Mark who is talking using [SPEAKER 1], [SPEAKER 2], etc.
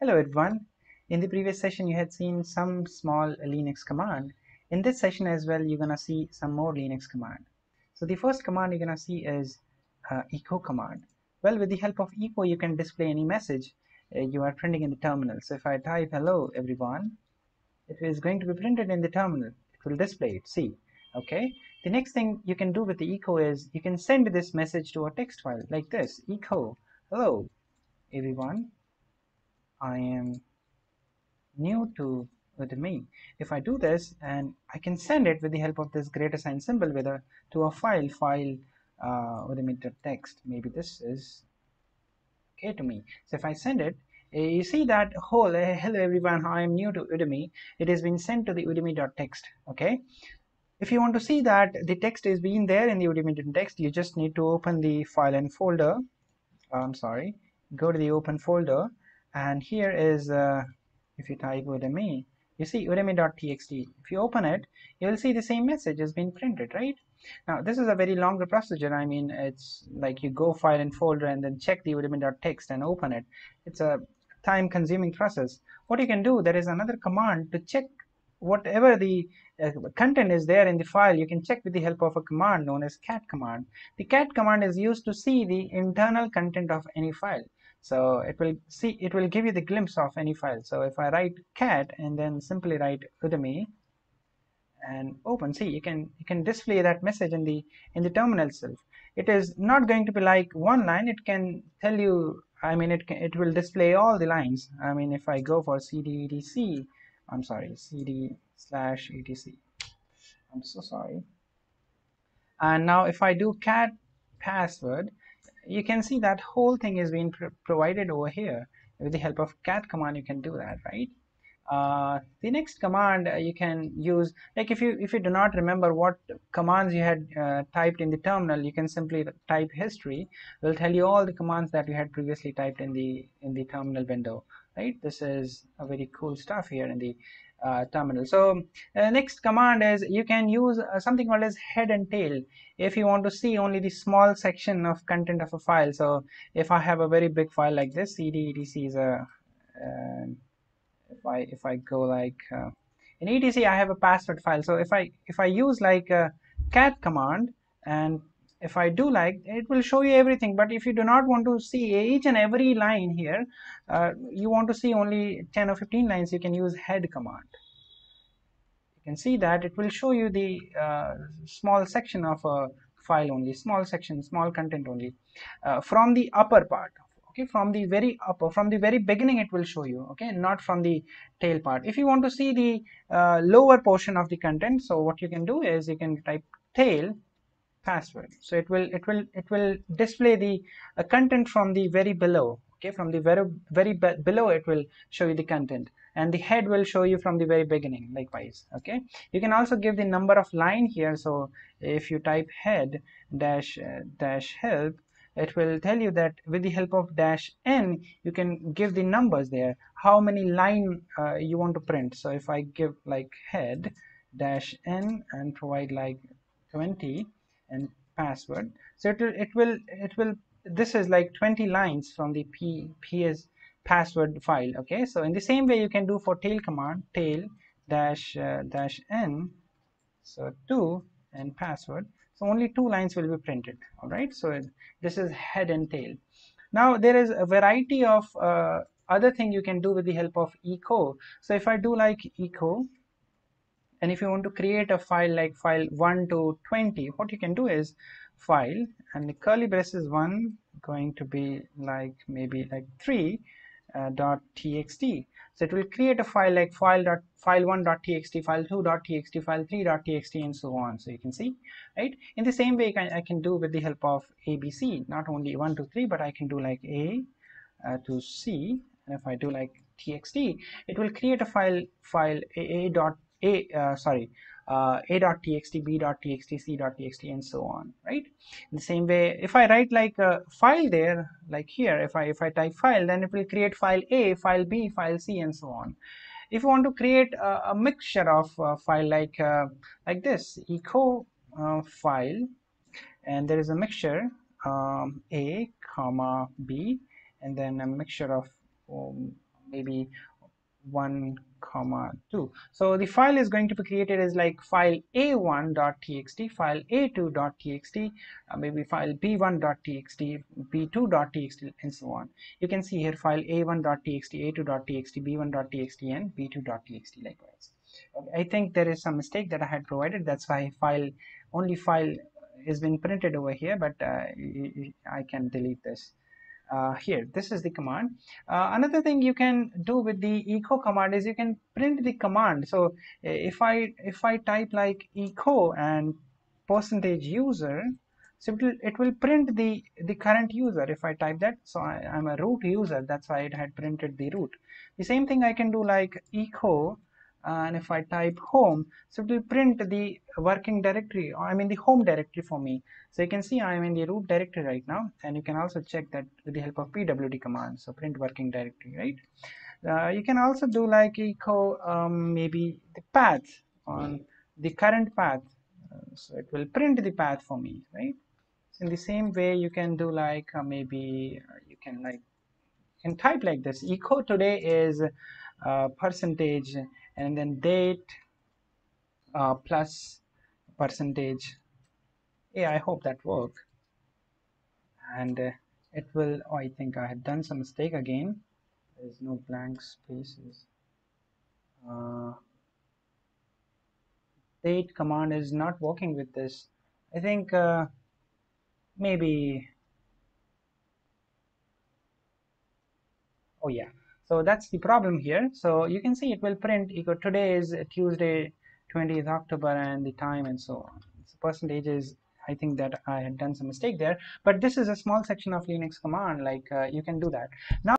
[SPEAKER 1] Hello everyone. In the previous session you had seen some small Linux command. In this session as well you're gonna see some more Linux command. So the first command you're gonna see is uh, echo command. Well with the help of echo you can display any message uh, you are printing in the terminal. So if I type hello everyone it is going to be printed in the terminal. It will display it. See okay the next thing you can do with the echo is you can send this message to a text file like this echo hello everyone I am new to Udemy. If I do this and I can send it with the help of this greater sign symbol with a to a file file uh, Udemy.txt. Maybe this is okay to me. So if I send it, eh, you see that whole uh, hello everyone I am new to Udemy. It has been sent to the Udemy.txt. Okay. If you want to see that the text is being there in the Udemy.txt, you just need to open the file and folder. I'm sorry. Go to the open folder and here is uh, if you type udemy you see udemy.txt if you open it you will see the same message has been printed right? Now this is a very longer procedure. I mean it's like you go file and folder and then check the udemy.txt and open it. It's a time consuming process. What you can do there is another command to check whatever the uh, content is there in the file. You can check with the help of a command known as cat command. The cat command is used to see the internal content of any file so it will see it will give you the glimpse of any file. So if I write cat and then simply write udemy and open see you can you can display that message in the in the terminal itself. It is not going to be like one line. It can tell you I mean it can, it will display all the lines. I mean if I go for cd etc I'm sorry cd slash etc I'm so sorry. And now if I do cat password you can see that whole thing is being pr provided over here. With the help of cat command you can do that right uh, the next command uh, you can use like if you if you do not remember what commands you had uh, typed in the terminal you can simply type history. Will tell you all the commands that you had previously typed in the in the terminal window right? This is a very cool stuff here in the uh, terminal. So uh, next command is you can use uh, something called as head and tail. If you want to see only the small section of content of a file so if I have a very big file like this cd etc is a uh, if I if I go like uh, in etc I have a password file. So if I if I use like a cat command and if I do like it will show you everything. But if you do not want to see each and every line here uh, you want to see only 10 or 15 lines you can use head command. You can see that it will show you the uh, small section of a file only small section small content only uh, from the upper part okay from the very upper from the very beginning it will show you okay not from the tail part. If you want to see the uh, lower portion of the content so what you can do is you can type tail password. So it will it will it will display the uh, content from the very below okay from the very very be below it will show you the content. And the head will show you from the very beginning likewise okay. You can also give the number of line here. So if you type head dash uh, dash help it will tell you that with the help of dash n you can give the numbers there. How many line uh, you want to print? So if I give like head dash n and provide like 20 and password so it will it will it will this is like 20 lines from the p ps password file okay? So in the same way you can do for tail command tail dash uh, dash n so 2 and password so only two lines will be printed all right? So this is head and tail. Now there is a variety of uh, other thing you can do with the help of echo. So if i do like echo and if you want to create a file like file 1 to 20 what you can do is file and the curly braces one going to be like maybe like 3 uh, dot txt so it will create a file like file dot file 1 dot txt file 2 dot txt file 3 dot txt and so on. So you can see right? In the same way I can do with the help of abc not only 1 to 3 but I can do like a uh, to c. And if I do like txt it will create a file file a, a dot a uh, sorry uh, a.txt b.txt c.txt and so on right? In the same way if i write like a file there like here if i if i type file then it will create file a file b file c and so on. If you want to create a, a mixture of uh, file like uh, like this echo uh, file and there is a mixture um, a comma b and then a mixture of um, maybe 1 comma 2 so the file is going to be created as like file a1.txt file a2.txt uh, maybe file b1.txt b2.txt and so on. You can see here file a1.txt a2.txt b1.txt and b2.txt likewise. I think there is some mistake that i had provided. That's why file only file is being printed over here but uh, i can delete this uh, here. This is the command. Uh, another thing you can do with the echo command is you can print the command. So if I if I type like echo and percentage user so it will, it will print the the current user if I type that. So I, am a root user. That's why it had printed the root. The same thing I can do like echo and if I type home so it will print the working directory I mean the home directory for me. So you can see I am in the root directory right now and you can also check that with the help of pwd command so print working directory right? Uh, you can also do like echo um, maybe the path on the current path. Uh, so it will print the path for me right? So in the same way you can do like uh, maybe uh, you can like can type like this. Echo today is uh, percentage and then date uh, plus percentage. Yeah I hope that worked and uh, it will oh, I think I had done some mistake again. There's no blank spaces. Uh, date command is not working with this. I think uh, maybe oh yeah so that's the problem here. So you can see it will print echo today is Tuesday 20th October and the time and so on. So percentage is I think that I had done some mistake there but this is a small section of Linux command like uh, you can do that. Now